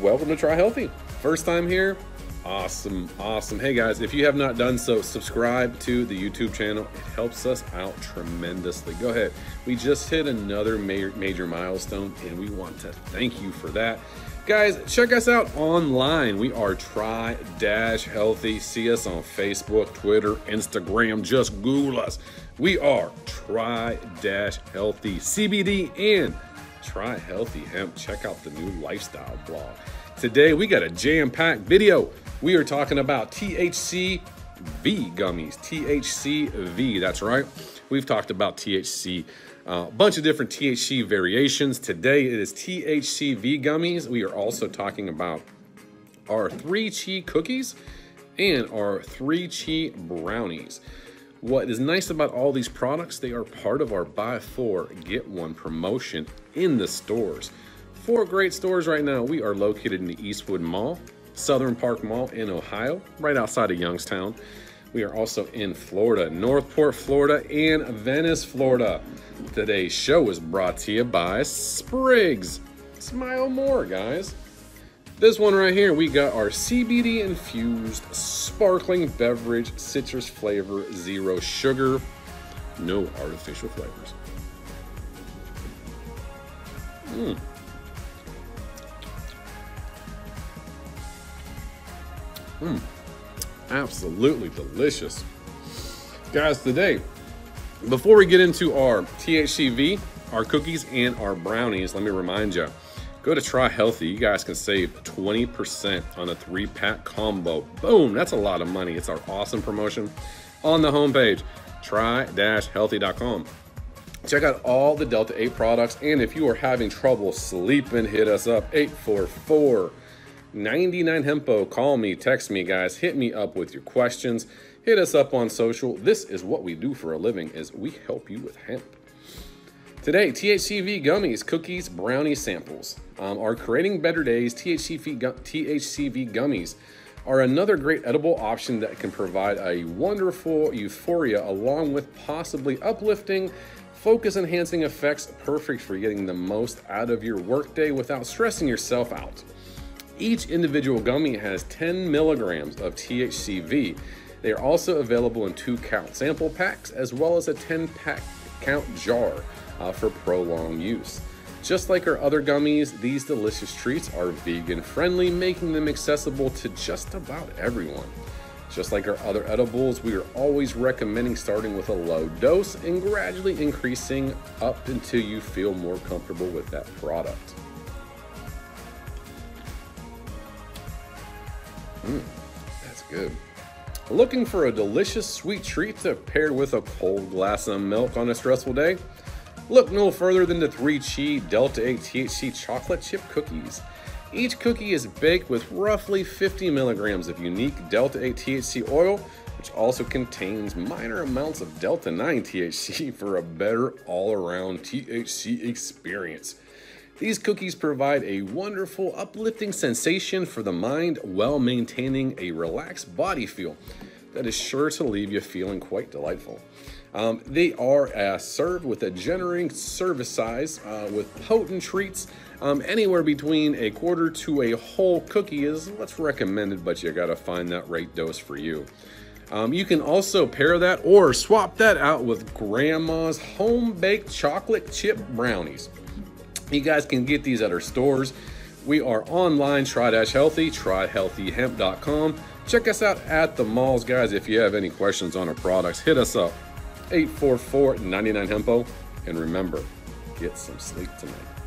welcome to Tri-Healthy. First time here? Awesome, awesome. Hey guys, if you have not done so, subscribe to the YouTube channel. It helps us out tremendously. Go ahead. We just hit another major, major milestone and we want to thank you for that. Guys, check us out online. We are Tri Dash Healthy. See us on Facebook, Twitter, Instagram. Just Google us. We are Tri Dash Healthy CBD and Tri-Healthy Hemp. Check out the new lifestyle blog. Today we got a jam-packed video. We are talking about THC V gummies. THC V, that's right. We've talked about THC a uh, bunch of different THC variations. Today it is THC V gummies. We are also talking about our 3Chi cookies and our 3Chi brownies. What is nice about all these products, they are part of our buy four, get one promotion in the stores. Four great stores right now. We are located in the Eastwood Mall, Southern Park Mall in Ohio, right outside of Youngstown. We are also in Florida, Northport, Florida, and Venice, Florida. Today's show is brought to you by Spriggs. Smile more, guys. This one right here, we got our CBD infused sparkling beverage, citrus flavor, zero sugar, no artificial flavors. Mmm. Mmm absolutely delicious. Guys, today, before we get into our THCV, our cookies, and our brownies, let me remind you, go to Tri-Healthy. You guys can save 20% on a three pack combo. Boom, that's a lot of money. It's our awesome promotion on the homepage, tri-healthy.com. Check out all the Delta 8 products, and if you are having trouble sleeping, hit us up 844 99 Hempo. Call me, text me, guys. Hit me up with your questions. Hit us up on social. This is what we do for a living is we help you with hemp. Today, THCV gummies, cookies, brownie samples um, are creating better days. THCV, THCV gummies are another great edible option that can provide a wonderful euphoria along with possibly uplifting, focus enhancing effects perfect for getting the most out of your workday without stressing yourself out. Each individual gummy has 10 milligrams of THCV. They are also available in two count sample packs as well as a 10 pack count jar uh, for prolonged use. Just like our other gummies, these delicious treats are vegan friendly, making them accessible to just about everyone. Just like our other edibles, we are always recommending starting with a low dose and gradually increasing up until you feel more comfortable with that product. Mmm, that's good. Looking for a delicious sweet treat to pair with a cold glass of milk on a stressful day? Look no further than the 3Chi Delta 8 THC chocolate chip cookies. Each cookie is baked with roughly 50 milligrams of unique Delta 8 THC oil, which also contains minor amounts of Delta 9 THC for a better all around THC experience. These cookies provide a wonderful, uplifting sensation for the mind while maintaining a relaxed body feel that is sure to leave you feeling quite delightful. Um, they are uh, served with a generating service size uh, with potent treats. Um, anywhere between a quarter to a whole cookie is what's recommended, but you gotta find that right dose for you. Um, you can also pair that or swap that out with grandma's home baked chocolate chip brownies. You guys can get these at our stores. We are online, Tri Dash Healthy, trihealthyhemp.com. Check us out at the malls, guys. If you have any questions on our products, hit us up 844 99 Hempo. And remember, get some sleep tonight.